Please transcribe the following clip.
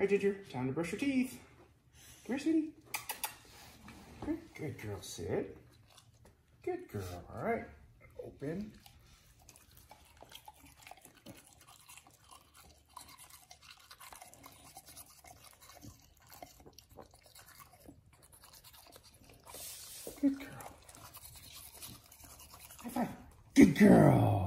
Alright, Ginger, time to brush your teeth. Come here, sweetie. Good, good girl, sit. Good girl, all right. Open. Good girl. High five. Good girl.